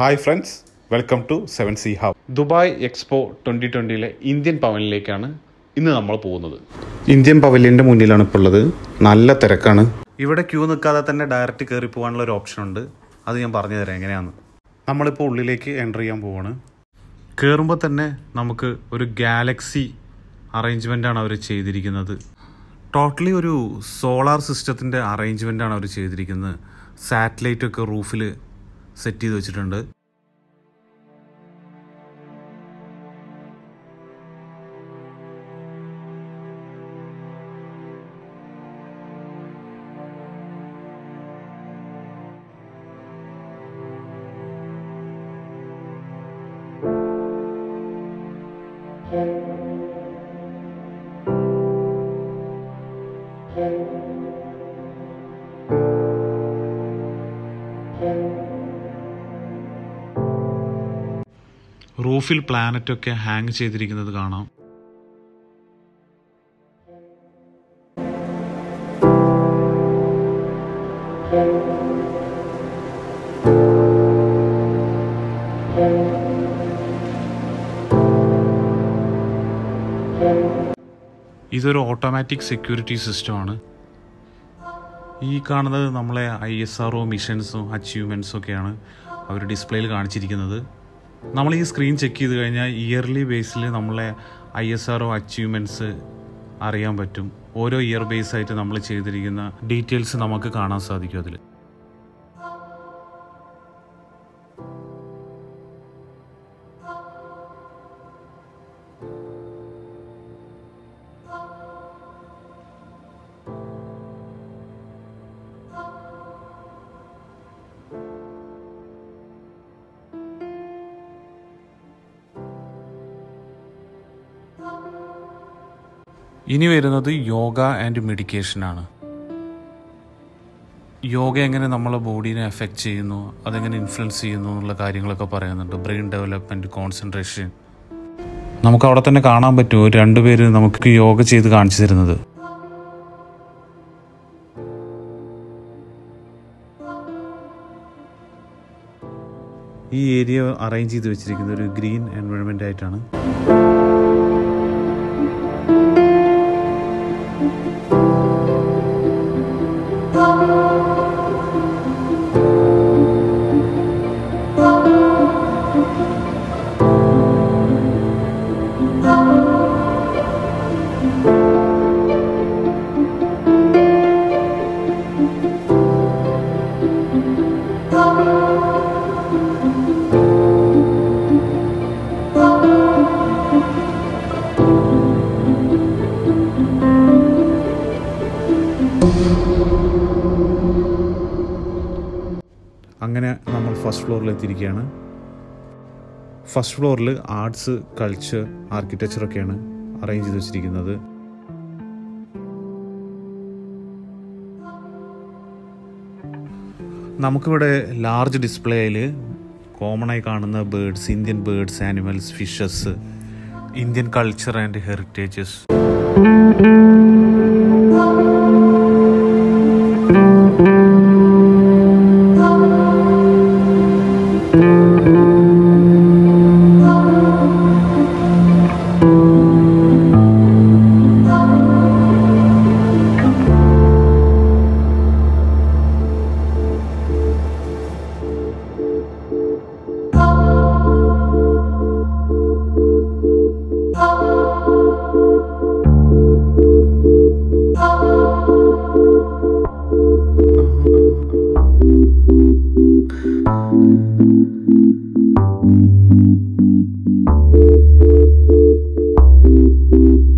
Hi friends welcome to seven C hub Dubai expo twenty ട്വന്റിയിലെ Indian പവലിലേക്കാണ് ഇന്ന് നമ്മൾ പോകുന്നത്. ഇന്ത്യൻ പവലിയന്റെ മുന്നിലാണ് ഇപ്പോൾ ഉള്ളത്. നല്ല തിരക്കാണ്. ഇവിടെ ക്യൂ നിൽക്കാതെ തന്നെ ഡയറക്റ്റ് കയറി പോകാനുള്ള ഒരു ഓപ്ഷൻ ഉണ്ട്. അത് ഞാൻ പറഞ്ഞു തരാം എങ്ങനെയാണ് നമ്മളിപ്പോൾ ഉള്ളിലേക്ക് എന്റർ ചെയ്യാൻ പോവാണ്. കയറുമ്പോൾ തന്നെ നമുക്ക് ഒരു ഗാലക്സി അറേഞ്ച്മെന്റാണ് അവർ ചെയ്തിരിക്കുന്നത്. ടോട്ടലി ഒരു സോളാർ സിസ്റ്റത്തിന്റെ അറേഞ്ച്മെന്റാണ് അവർ ചെയ്തിരിക്കുന്നത്. സാറ്റലൈറ്റൊക്കെ റൂഫിൽ സെറ്റ് ചെയ്ത് വെച്ചിട്ടുണ്ട്. റൂഫിൽ പ്ലാനറ്റൊക്കെ ഹാങ് ചെയ്തിരിക്കുന്നത് കാണാം. ഇതൊരു ഓട്ടോമാറ്റിക് സെക്യൂരിറ്റി സിസ്റ്റമാണ് ഈ കാണുന്നത് നമ്മളെ ഐ എസ് ആർ മിഷൻസും അച്ചീവ്മെന്റ്സും ഒക്കെയാണ് അവർ ഡിസ്പ്ലേയിൽ കാണിച്ചിരിക്കുന്നത്. നമ്മൾ ഈ സ്ക്രീൻ ചെക്ക് ചെയ്ത് കഴിഞ്ഞാൽ ഇയർലി ബേസിൽ നമ്മളെ I S R O achievements അറിയാൻ പറ്റും. ഓരോ ഇയർ ബേസ് ആയിട്ട് നമ്മൾ ചെയ്തിരിക്കുന്ന ഡീറ്റെയിൽസ് നമുക്ക് കാണാൻ സാധിക്കും അതിൽ ഇനി വരുന്നത് യോഗ ആൻഡ് മെഡിക്കേഷനാണ് യോഗ എങ്ങനെ നമ്മളെ ബോഡീനെ എഫക്റ്റ് ചെയ്യുന്നു അതെങ്ങനെ ഇൻഫ്ലുവൻസ് ചെയ്യുന്നു എന്നുള്ള കാര്യങ്ങളൊക്കെ പറയുന്നുണ്ട്. ബ്രെയിൻ ഡെവലപ്മെന്റ് കോൺസെൻട്രേഷൻ നമുക്ക് അവിടെ തന്നെ കാണാൻ പറ്റുമോ? രണ്ടുപേര് നമുക്ക് യോഗ ചെയ്ത് കാണിച്ചു തരുന്നത്. ഈ ഏരിയ അറേഞ്ച് ചെയ്ത് വെച്ചിരിക്കുന്നത് ഒരു ഗ്രീൻ എൻവയോൺമെന്റ് ആയിട്ടാണ്. അങ്ങനെ നമ്മൾ ഫസ്റ്റ് ഫ്ലോറിൽ എത്തിയിരിക്കുകയാണ്. ഫസ്റ്റ് ഫ്ലോറിൽ ആർട്സ് കൾച്ചർ ആർക്കിടെക്ചറൊക്കെയാണ് അറേഞ്ച് ചെയ്ത് വെച്ചിരിക്കുന്നത്. നമുക്കിവിടെ ലാർജ് ഡിസ്പ്ലേയിൽ കോമണായി കാണുന്ന birds Indian birds animals fishes Indian culture and heritages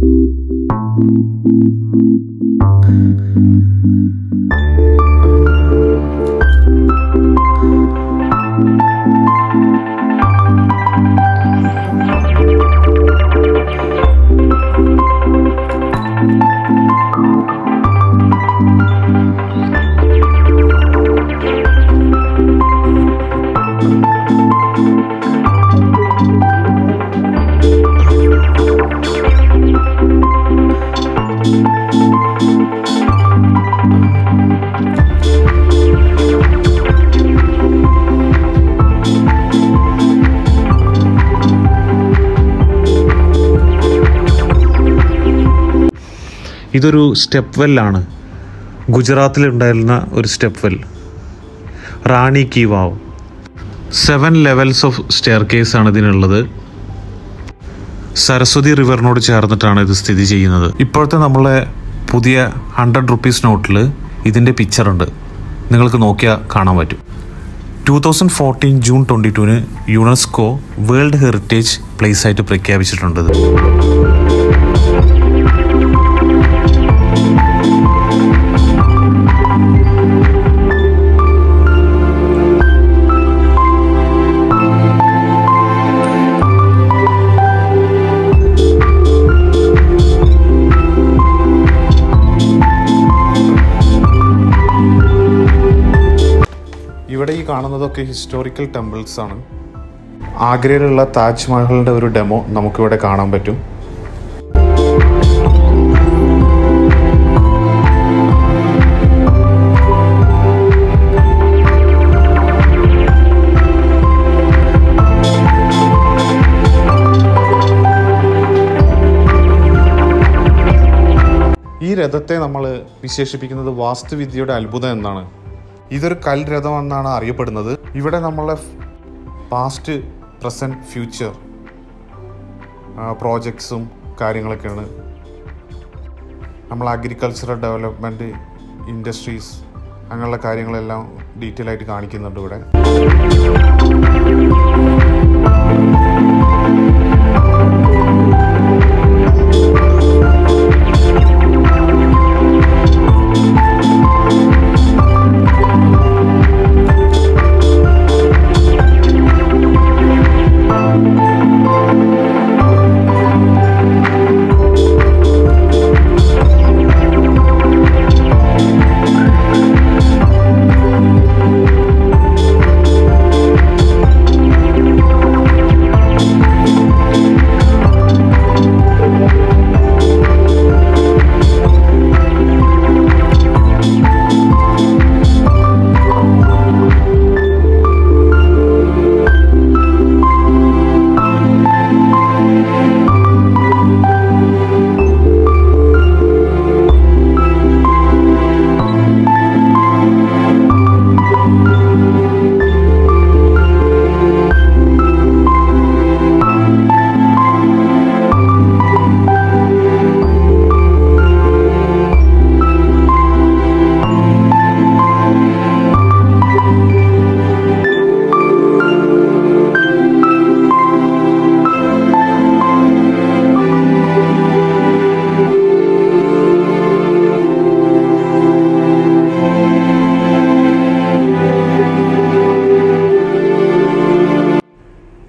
Thank you. ഇതൊരു സ്റ്റെപ്പ് വെല്ലാണ് ഗുജറാത്തിലുണ്ടായിരുന്ന ഒരു step well Rani ki Vav. Seven levels of stair ആണ് ഇതിനുള്ളത്. സരസ്വതി റിവറിനോട് ചേർന്നിട്ടാണ് ഇത് സ്ഥിതി ചെയ്യുന്നത്. ഇപ്പോഴത്തെ നമ്മളെ പുതിയ ഹൺഡ്രഡ് റുപ്പീസ് നോട്ടിൽ ഇതിന്റെ പിക്ചറുണ്ട് നിങ്ങൾക്ക് നോക്കിയാൽ കാണാൻ പറ്റും. Two thousand fourteen June twenty ടുവിന് യുനെസ്കോ വേൾഡ് ഹെറിറ്റേജ് പ്ലേസ് ആയിട്ട് പ്രഖ്യാപിച്ചിട്ടുണ്ട് കാണുന്നതൊക്കെ ഹിസ്റ്റോറിക്കൽ ടെമ്പിൾസ് ആണ്. ആഗ്രയിലുള്ള താജ്മഹലിന്റെ ഒരു ഡെമോ നമുക്കിവിടെ കാണാൻ പറ്റും. ഈ രഥത്തെ നമ്മൾ വിശേഷിപ്പിക്കുന്നത് വാസ്തുവിദ്യയുടെ അത്ഭുതം എന്നാണ്. ഇതൊരു കൽരഥം എന്നാണ് അറിയപ്പെടുന്നത്. ഇവിടെ നമ്മളെ പാസ്റ്റ് പ്രസന്റ് ഫ്യൂച്ചർ പ്രോജക്ട്സും കാര്യങ്ങളൊക്കെയാണ്. നമ്മൾ അഗ്രികൾച്ചറൽ ഡെവലപ്മെന്റ് ഇൻഡസ്ട്രീസ് അങ്ങനെയുള്ള കാര്യങ്ങളെല്ലാം ഡീറ്റെയിൽ ആയിട്ട് കാണിക്കുന്നുണ്ട് ഇവിടെ.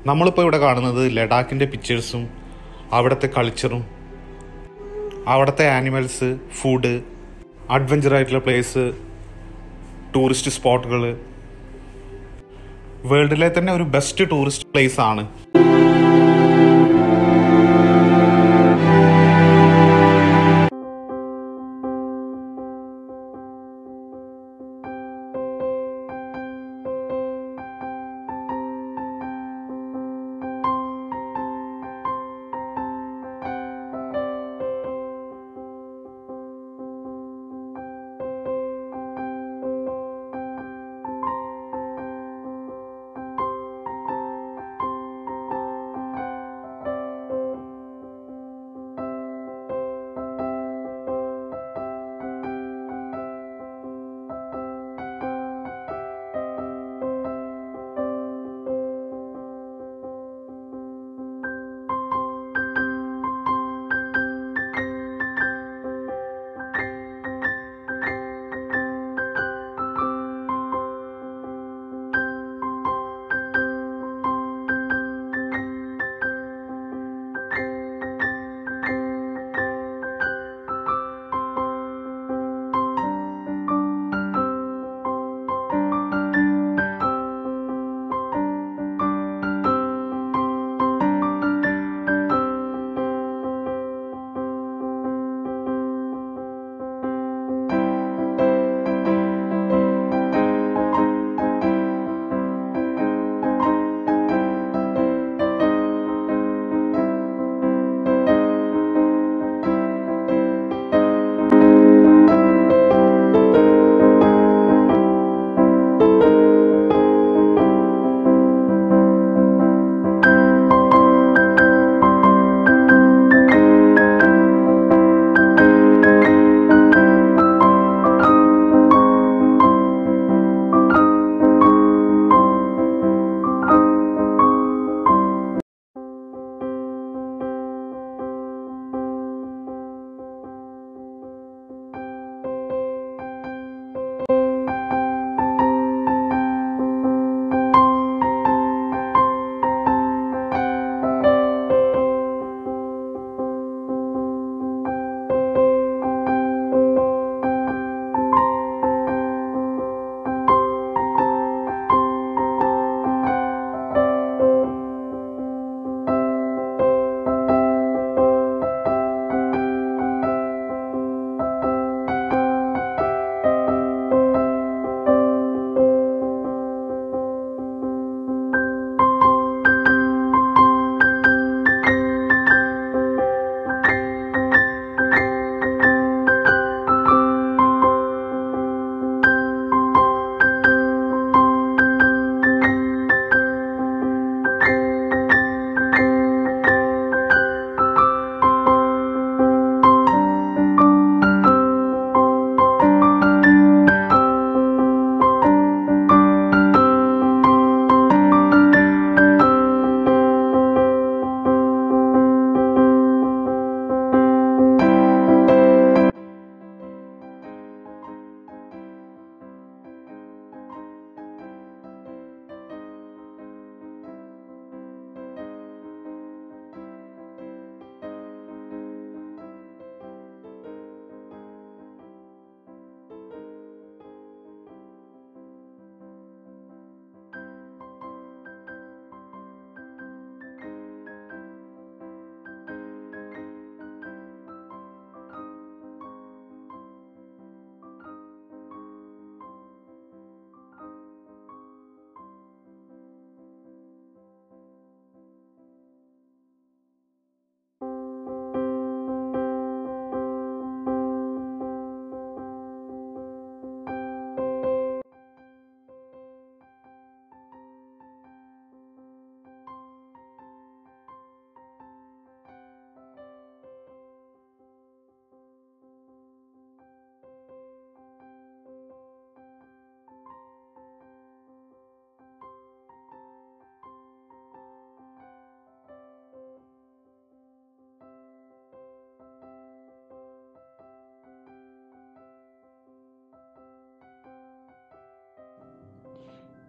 നമ്മളിപ്പോൾ ഇവിടെ കാണുന്നത് ലഡാക്കിന്റെ പിക്ചേഴ്സും അവിടുത്തെ കൾച്ചറും അവിടുത്തെ ആനിമൽസ് ഫുഡ് അഡ്വഞ്ചർ ആയിട്ടുള്ള പ്ലേസ് ടൂറിസ്റ്റ് സ്പോട്ടുകൾ വേൾഡിലെ തന്നെ ഒരു ബെസ്റ്റ് ടൂറിസ്റ്റ് പ്ലേസ് ആണ്.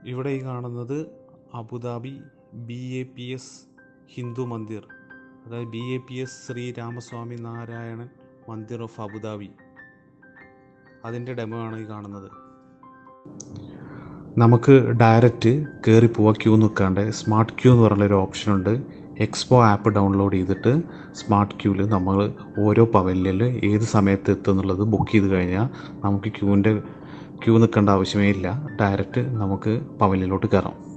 ഇവിടെ ഈ കാണുന്നത് Abu Dhabi B A P S Hindu mandir. അതായത് B A P S Shri Ramaswami Narayanan mandir of Abu Dhabi. അതിന്റെ ഡെമോ ആണ് ഈ കാണുന്നത്. നമുക്ക് ഡയറക്റ്റ് കയറി പോവാ ക്യൂ നിൽക്കാണ്ട്. സ്മാർട്ട് ക്യൂ എന്ന് പറഞ്ഞൊരു ഓപ്ഷനുണ്ട്. എക്സ്പോ ആപ്പ് ഡൗൺലോഡ് ചെയ്തിട്ട് സ്മാർട്ട് ക്യൂവിൽ നമ്മൾ ഓരോ പവലിയനിൽ ഏത് സമയത്ത് എത്തുന്നുള്ളത് ബുക്ക് ചെയ്ത് കഴിഞ്ഞാൽ നമുക്ക് ക്യൂവിന്റെ ക്യൂ നിൽക്കേണ്ട ആവശ്യമേ ഇല്ല. ഡയറക്റ്റ് നമുക്ക് പവലിയനിലോട്ട് കയറാം.